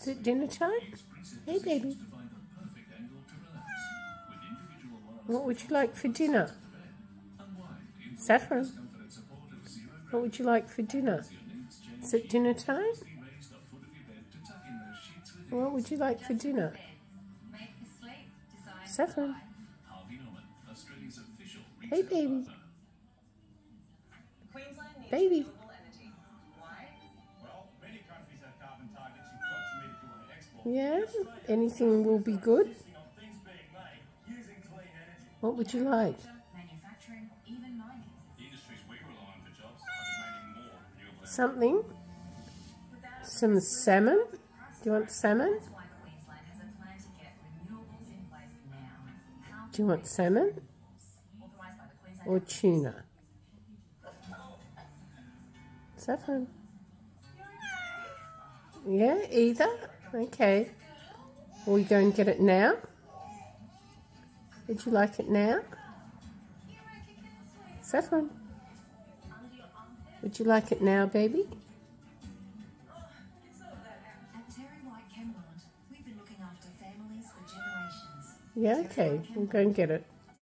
Is it dinner time? Hey, baby. What would you like for dinner? Saffron. What would you like for dinner? Is it dinner time? What would you like for dinner? Saffron. Hey, baby. Baby. Yeah, anything will be good. What would you like? Something? Some salmon? Do you want salmon? Do you want salmon? Or tuna? Saffron? Yeah, either? Okay. Will we go and get it now? Would you like it now? Saffron? Would you like it now, baby? Yeah, okay. We'll go and get it.